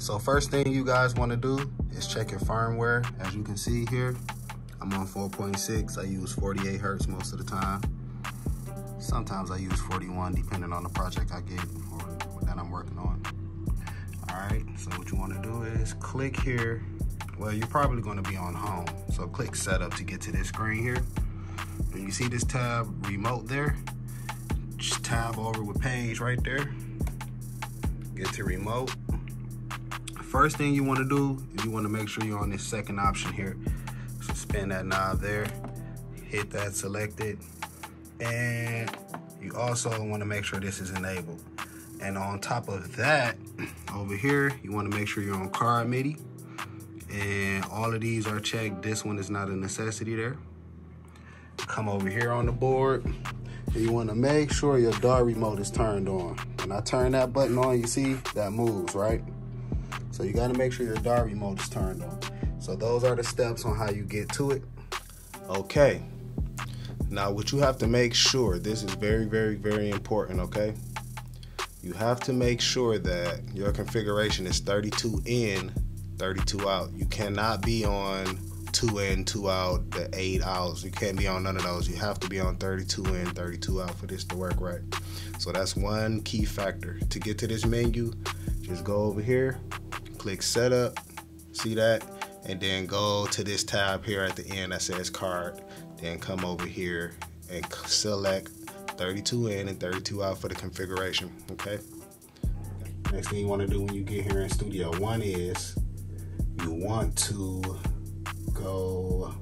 So first thing you guys wanna do is check your firmware. As you can see here, I'm on 4.6. I use 48 Hertz most of the time. Sometimes I use 41 depending on the project I get or that I'm working on. All right, so what you wanna do is click here. Well, you're probably gonna be on home. So click setup to get to this screen here. And you see this tab remote there? Just tab over with page right there. Get to remote. First thing you wanna do is you wanna make sure you're on this second option here. So spin that knob there, hit that selected, and you also wanna make sure this is enabled. And on top of that, over here, you wanna make sure you're on card MIDI. And all of these are checked. This one is not a necessity there. Come over here on the board. You wanna make sure your DAW remote is turned on. When I turn that button on, you see that moves, right? So you gotta make sure your DAW mode is turned on. So those are the steps on how you get to it. Okay. Now what you have to make sure, this is very, very, very important, okay? You have to make sure that your configuration is 32 in, 32 out. You cannot be on two in, two out, the eight outs. You can't be on none of those. You have to be on 32 in, 32 out for this to work right. So that's one key factor. To get to this menu, just go over here, click setup, see that? And then go to this tab here at the end that says card. Then come over here and select 32 in and 32 out for the configuration, okay? Next thing you wanna do when you get here in Studio One is you want to go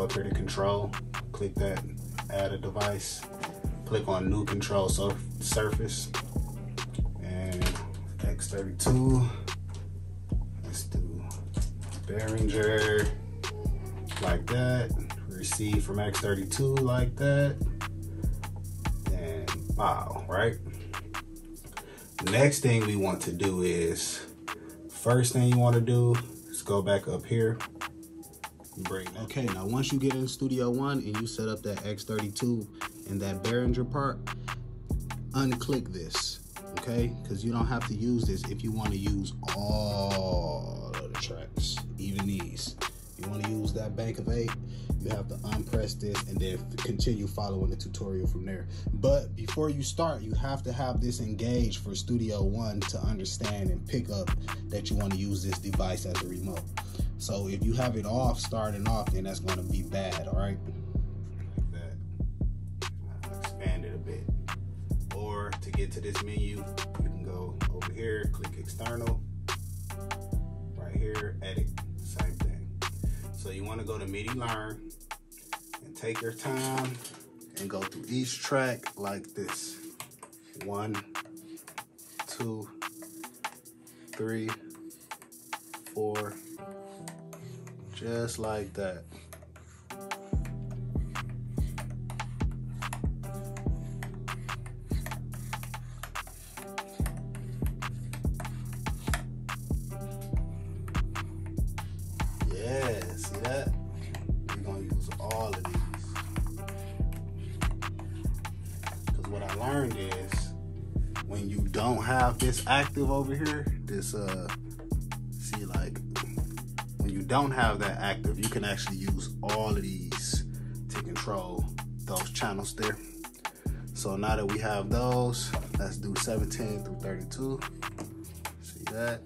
up here to control, click that, add a device, click on new control surf surface and X32. Let's do Behringer like that. Receive from X32 like that. And wow, right? Next thing we want to do is, first thing you want to do is go back up here. Bring. Okay, now once you get in Studio One and you set up that X32 and that Behringer part, unclick this, okay? Because you don't have to use this if you want to use all of the tracks. You want to use that bank of eight, you have to unpress this and then continue following the tutorial from there. But before you start, you have to have this engaged for Studio One to understand and pick up that you want to use this device as a remote. So if you have it off, starting off, then that's going to be bad, all right? Like that. Expand it a bit. Or to get to this menu, you can go over here, click external, right here, edit. So you want to go to MIDI Learn and take your time and go through each track like this. One, two, three, four, just like that. Have this active over here, this uh see like when you don't have that active, you can actually use all of these to control those channels there. So now that we have those, let's do 17 through 32. See that?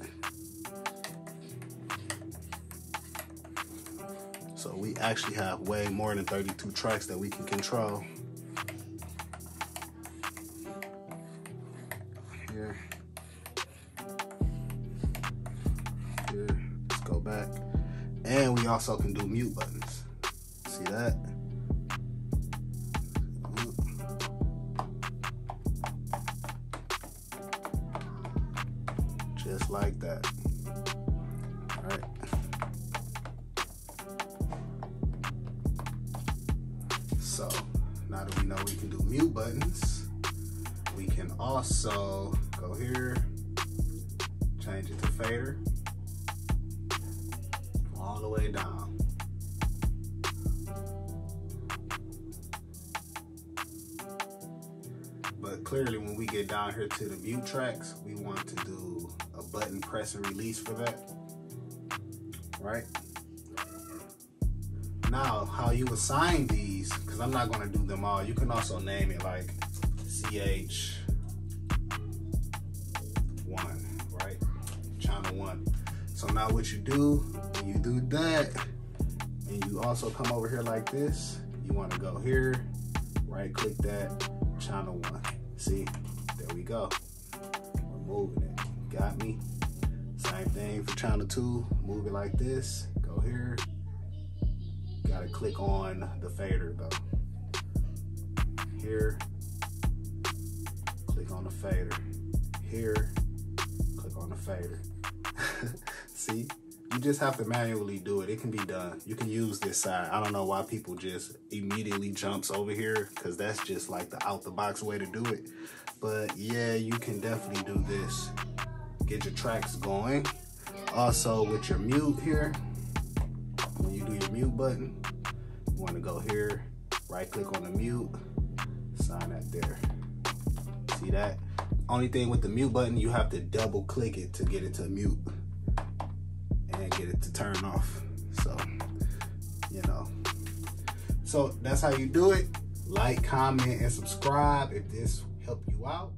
So we actually have way more than 32 tracks that we can control. Here. Here. Let's go back. And we also can do mute buttons. See that? Just like that. All right. So now that we know we can do mute buttons, we can also go here, change it to fader. all the way down. But clearly when we get down here to the view tracks, we want to do a button press and release for that, right? Now, how you assign these, because I'm not gonna do them all, you can also name it like CH one, right? Channel one. So now what you do, you do that, and you also come over here like this, you wanna go here, right click that, channel one. See, there we go. We're moving it, got me? Same thing for channel two, move it like this, go here. Gotta click on the fader though. Here, fader. Here, click on the fader. See, you just have to manually do it. It can be done. You can use this side. I don't know why people just immediately jumps over here because that's just like the out the box way to do it. But yeah, you can definitely do this. Get your tracks going. Also with your mute here, when you do your mute button, you want to go here, right click on the mute, sign that there. See that? Only thing with the mute button, you have to double click it to get it to mute and get it to turn off. So, you know. So that's how you do it. Like, comment, and subscribe if this helped you out.